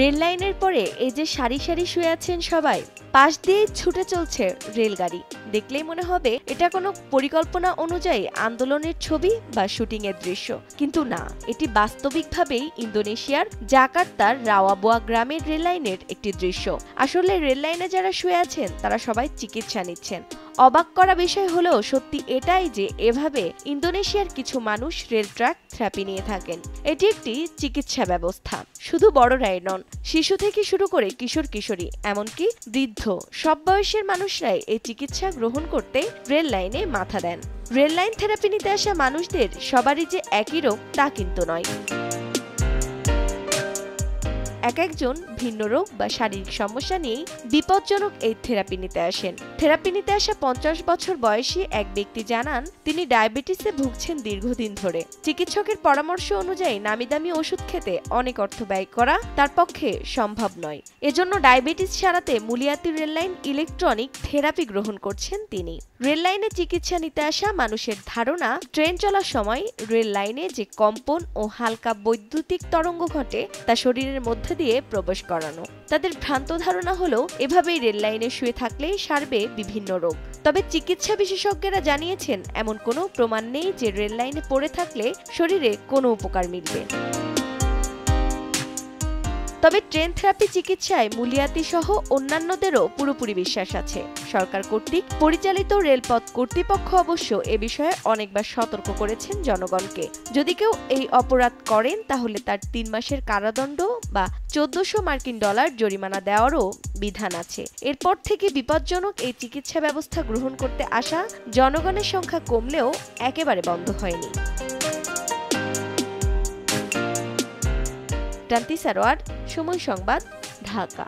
Rail লাইনের পরে এই যে সারি সারি শুয়ে আছেন সবাই, পাশ দিয়ে ছুটে চলছে রেলগাড়ি। দেখলেই মনে হবে এটা কোনো পরিকল্পনা অনুযায়ী আন্দোলনের ছবি বা শুটিং এর দৃশ্য। কিন্তু না, এটি বাস্তবিকভাবেই ইন্দোনেশিয়ার জাকার্তার রাওয়াবোয়া গ্রামের রেল লাইনের একটি দৃশ্য। আসলে রেল লাইনে যারা শুয়ে আছেন, তারা সবাই চিকিৎসা নিচ্ছেন। অবাক করা বিষয় হলেও সত্যি এটাই যে এভাবে ইন্দোনেশিয়ার কিছু মানুষ রেল ট্র্যাক থেরাপি নিয়ে থাকেন। এটি একটি চিকিৎসা ব্যবস্থা। শুধু বড়রাই নন, শিশু থেকে শুরু করে কিশোর কিশোরী, এমনকি বৃদ্ধ, সব বয়সের মানুষরাই এই চিকিৎসা গ্রহণ করতে রেল লাইনে মাথা দেন। রেল লাইন থেরাপি নিতে আসা মানুষদের সবারই যে একই রোগ তা কিন্তু নয়। এক একজন ভিন্ন রোগ বা শারীরিক সমস্যা নিয়েই বিপজ্জনক এই থেরাপি নিতে আসেন। থেরাপি নিতে আসা পঞ্চাশ বছর বয়সী এক ব্যক্তি জানান, তিনি ডায়াবেটিসে ভুগছেন দীর্ঘদিন ধরে। চিকিৎসকের পরামর্শ অনুযায়ী নামি দামি ওষুধ খেতে অনেক অর্থ ব্যয় করা তার পক্ষে সম্ভব নয়। এজন্য ডায়াবেটিস সারাতে মুলিয়াতি রেললাইন ইলেকট্রনিক থেরাপি গ্রহণ করছেন তিনি। রেল লাইনে চিকিৎসা নিতে আসা মানুষের ধারণা, ট্রেন চলার সময় রেল লাইনে যে কম্পন ও হালকা বৈদ্যুতিক তরঙ্গ ঘটে তা শরীরের মধ্যে দিয়ে প্রবেশ করানো। তাদের ভ্রান্ত ধারণা হলো, এভাবেই রেল লাইনে শুয়ে থাকলে সারবে বিভিন্ন রোগ। তবে চিকিৎসা বিশেষজ্ঞরা জানিয়েছেন, এমন কোনো প্রমাণ নেই যে রেল লাইনে পড়ে থাকলে শরীরে কোনো উপকার মিলবে। তবে ট্রেন থেরাপি চিকিৎসায় মুলিয়াতি সহ অন্যান্যদেরও পুরোপুরি বিশ্বাস আছে। সরকার কর্তৃক পরিচালিত রেলপথ কর্তৃপক্ষ অবশ্য এ বিষয়ে অনেকবার সতর্ক করেছেন জনগণকে। যদি কেউ এই অপরাধ করেন, তাহলে তার তিন মাসের কারাদণ্ড বা চোদ্দশো মার্কিন ডলার জরিমানা দেওয়ারও বিধান আছে। এরপর থেকে বিপজ্জনক এই চিকিৎসা ব্যবস্থা গ্রহণ করতে আসা জনগণের সংখ্যা কমলেও একেবারে বন্ধ হয়নি। ক্রান্তি সারোয়ার সময় সংবাদ ঢাকা।